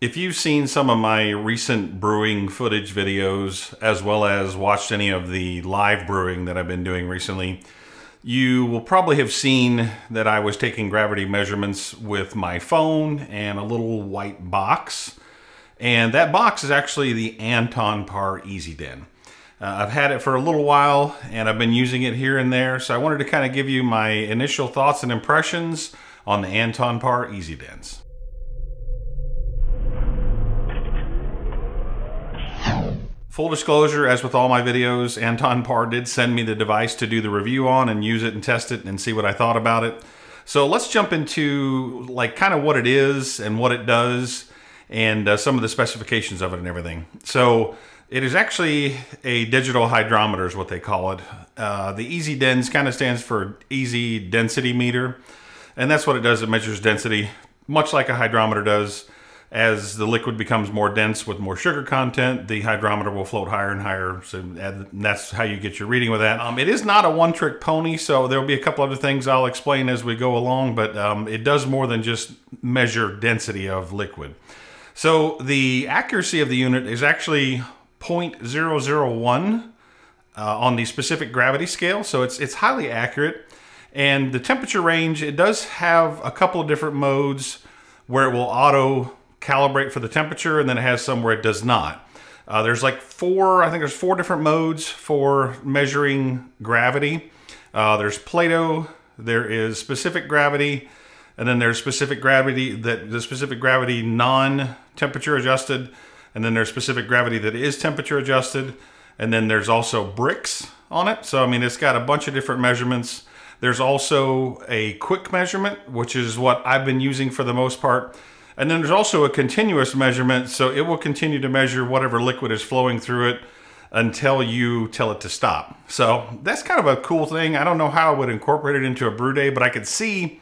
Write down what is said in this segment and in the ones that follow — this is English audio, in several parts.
If you've seen some of my recent brewing footage videos, as well as watched any of the live brewing that I've been doing recently, you will probably have seen that I was taking gravity measurements with my phone and a little white box. And that box is actually the Anton Paar Easy Den. Uh, I've had it for a little while and I've been using it here and there. So I wanted to kind of give you my initial thoughts and impressions on the Anton Paar Easy Dens. Full disclosure, as with all my videos, Anton Paar did send me the device to do the review on and use it and test it and see what I thought about it. So let's jump into like kind of what it is and what it does and uh, some of the specifications of it and everything. So it is actually a digital hydrometer is what they call it. Uh, the Easy Dens kind of stands for Easy Density Meter. And that's what it does. It measures density, much like a hydrometer does. As the liquid becomes more dense with more sugar content, the hydrometer will float higher and higher. So that's how you get your reading with that. Um, it is not a one-trick pony, so there'll be a couple other things I'll explain as we go along, but um, it does more than just measure density of liquid. So the accuracy of the unit is actually 0.001 uh, on the specific gravity scale, so it's it's highly accurate. And the temperature range, it does have a couple of different modes where it will auto calibrate for the temperature, and then it has some where it does not. Uh, there's like four, I think there's four different modes for measuring gravity. Uh, there's Plato, there is specific gravity, and then there's specific gravity that the specific gravity non-temperature adjusted, and then there's specific gravity that is temperature adjusted, and then there's also Brix on it. So I mean, it's got a bunch of different measurements. There's also a quick measurement, which is what I've been using for the most part. And then there's also a continuous measurement, so it will continue to measure whatever liquid is flowing through it until you tell it to stop. So that's kind of a cool thing. I don't know how I would incorporate it into a brew day, but I could see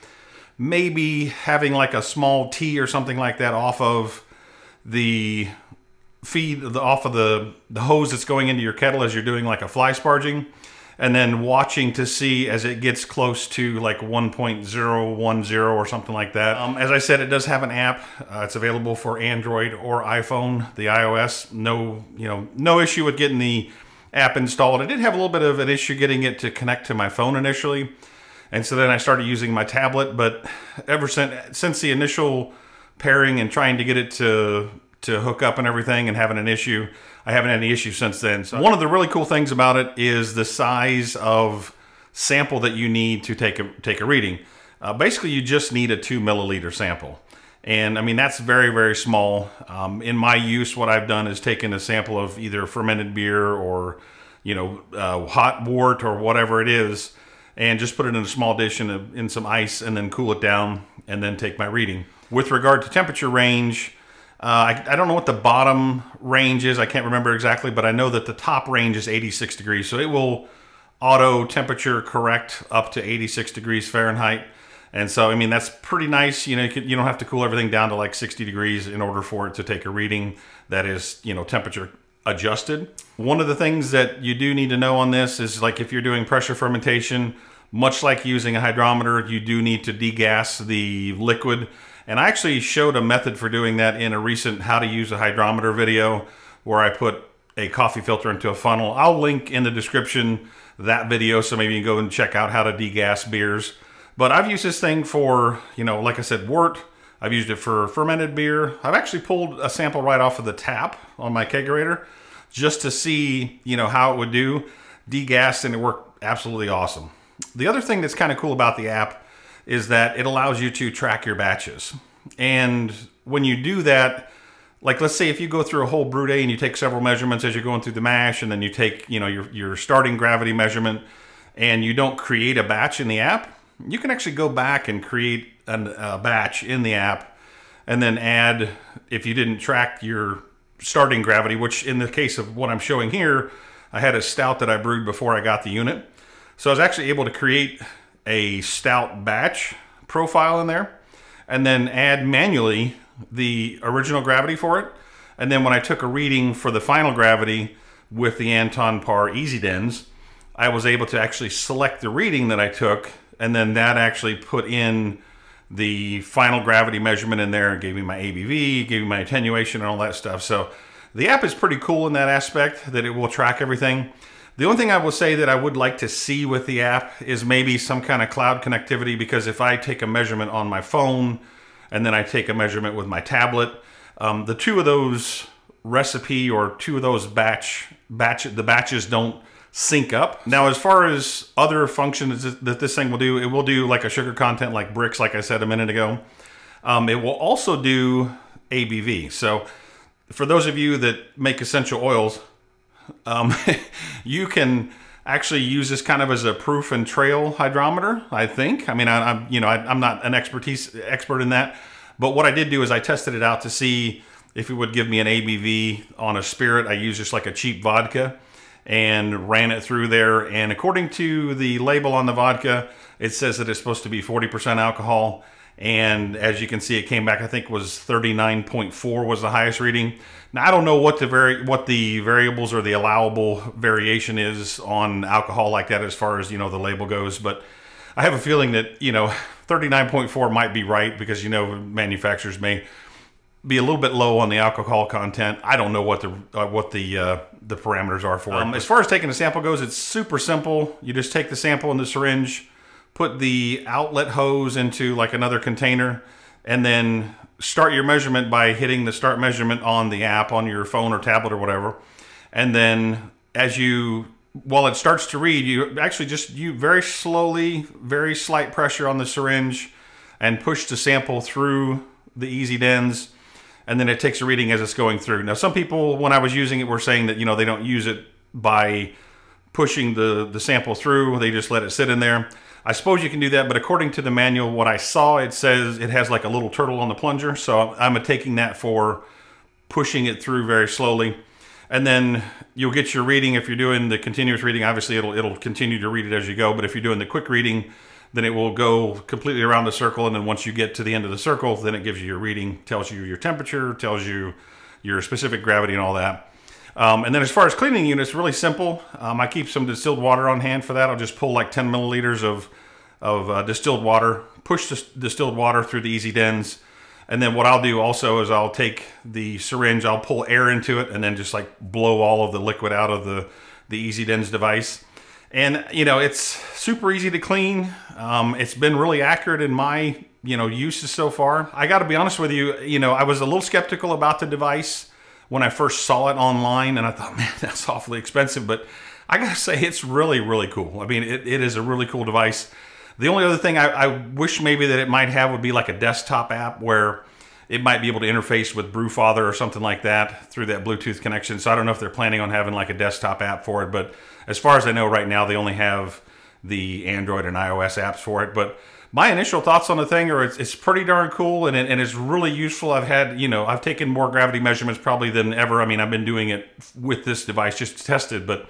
maybe having like a small T or something like that off of the feed, off of the, the hose that's going into your kettle as you're doing like a fly sparging and then watching to see as it gets close to like 1.010 or something like that. Um, as I said, it does have an app. Uh, it's available for Android or iPhone, the iOS. No, you know, no issue with getting the app installed. I did have a little bit of an issue getting it to connect to my phone initially. And so then I started using my tablet, but ever since since the initial pairing and trying to get it to to hook up and everything and having an issue, I haven't had any issues since then. So one of the really cool things about it is the size of sample that you need to take a take a reading. Uh, basically, you just need a two milliliter sample. And I mean, that's very, very small. Um, in my use, what I've done is taken a sample of either fermented beer or, you know, uh, hot wort or whatever it is, and just put it in a small dish in, a, in some ice and then cool it down and then take my reading. With regard to temperature range, uh, I, I, don't know what the bottom range is. I can't remember exactly, but I know that the top range is 86 degrees. So it will auto temperature correct up to 86 degrees Fahrenheit. And so, I mean, that's pretty nice. You know, you, can, you don't have to cool everything down to like 60 degrees in order for it to take a reading that is, you know, temperature adjusted. One of the things that you do need to know on this is like if you're doing pressure fermentation, much like using a hydrometer, you do need to degas the liquid and I actually showed a method for doing that in a recent how to use a hydrometer video where I put a coffee filter into a funnel. I'll link in the description that video so maybe you can go and check out how to degas beers. But I've used this thing for, you know, like I said, wort. I've used it for fermented beer. I've actually pulled a sample right off of the tap on my kegerator just to see, you know, how it would do. Degassed and it worked absolutely awesome. The other thing that's kind of cool about the app is that it allows you to track your batches. And when you do that, like let's say if you go through a whole brew day and you take several measurements as you're going through the mash and then you take, you know, your, your starting gravity measurement and you don't create a batch in the app, you can actually go back and create an, a batch in the app and then add, if you didn't track your starting gravity, which in the case of what I'm showing here, I had a stout that I brewed before I got the unit. So I was actually able to create a stout batch profile in there and then add manually the original gravity for it. And then when I took a reading for the final gravity with the Anton Paar Easy Dens, I was able to actually select the reading that I took and then that actually put in the final gravity measurement in there. It gave me my ABV, gave me my attenuation and all that stuff. So the app is pretty cool in that aspect that it will track everything. The only thing I will say that I would like to see with the app is maybe some kind of cloud connectivity because if I take a measurement on my phone and then I take a measurement with my tablet, um, the two of those recipe or two of those batch batch the batches don't sync up. Now, as far as other functions that this thing will do, it will do like a sugar content like Brix, like I said a minute ago. Um, it will also do ABV. So for those of you that make essential oils, um, you can actually use this kind of as a proof and Tralle hydrometer. I think. I mean, I, am you know I, am not an expertise expert in that, but what I did do is I tested it out to see if it would give me an ABV on a spirit. I used just like a cheap vodka and ran it through there. And according to the label on the vodka, it says that it's supposed to be 40% alcohol. And as you can see, it came back, I think was 39.4 was the highest reading. Now, I don't know what the vari what the variables or the allowable variation is on alcohol like that as far as, you know, the label goes. But I have a feeling that, you know, 39.4 might be right because, you know, manufacturers may be a little bit low on the alcohol content. I don't know what the uh, what the uh, the parameters are for um, it. As far as taking a sample goes, it's super simple. You just take the sample in the syringe, put the outlet hose into like another container, and then start your measurement by hitting the start measurement on the app on your phone or tablet or whatever. And then as you while it starts to read, you actually just you very slowly, very slight pressure on the syringe and push the sample through the EasyDens and then it takes a reading as it's going through. Now, some people, when I was using it, were saying that you know they don't use it by pushing the the sample through; they just let it sit in there. I suppose you can do that, but according to the manual, what I saw, it says it has like a little turtle on the plunger. So I'm taking that for pushing it through very slowly. And then you'll get your reading if you're doing the continuous reading. Obviously, it'll it'll continue to read it as you go. But if you're doing the quick reading, then it will go completely around the circle. And then once you get to the end of the circle, then it gives you your reading, tells you your temperature, tells you your specific gravity and all that. Um, and then as far as cleaning units, really simple. Um, I keep some distilled water on hand for that. I'll just pull like 10 milliliters of, of uh, distilled water, push the distilled water through the EasyDens. And then what I'll do also is I'll take the syringe, I'll pull air into it and then just like blow all of the liquid out of the, the EasyDens device. And, you know, it's super easy to clean. Um, it's been really accurate in my, you know, uses so far. I got to be honest with you, you know, I was a little skeptical about the device when I first saw it online and I thought, man, that's awfully expensive. But I got to say, it's really, really cool. I mean, it, it is a really cool device. The only other thing I, I wish maybe that it might have would be like a desktop app where it might be able to interface with Brewfather or something like that through that Bluetooth connection. So I don't know if they're planning on having like a desktop app for it, but as far as I know right now, they only have the Android and iOS apps for it. But my initial thoughts on the thing are it's, it's pretty darn cool and, and it's really useful. I've had, you know, I've taken more gravity measurements probably than ever. I mean, I've been doing it with this device just to test it, but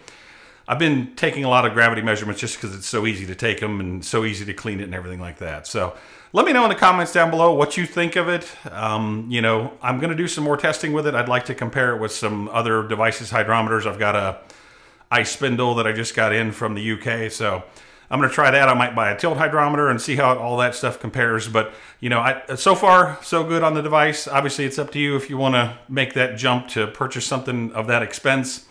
I've been taking a lot of gravity measurements just because it's so easy to take them and so easy to clean it and everything like that. So let me know in the comments down below what you think of it. Um, you know, I'm going to do some more testing with it. I'd like to compare it with some other devices, hydrometers. I've got a iSpindel that I just got in from the UK. So I'm going to try that. I might buy a tilt hydrometer and see how all that stuff compares. But, you know, I, so far, so good on the device. Obviously, it's up to you if you want to make that jump to purchase something of that expense.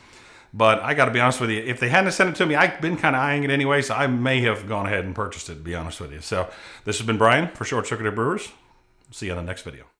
But I got to be honest with you, if they hadn't sent it to me, I've been kind of eyeing it anyway, so I may have gone ahead and purchased it, to be honest with you. So this has been Brian for Short Circuited Brewers. See you on the next video.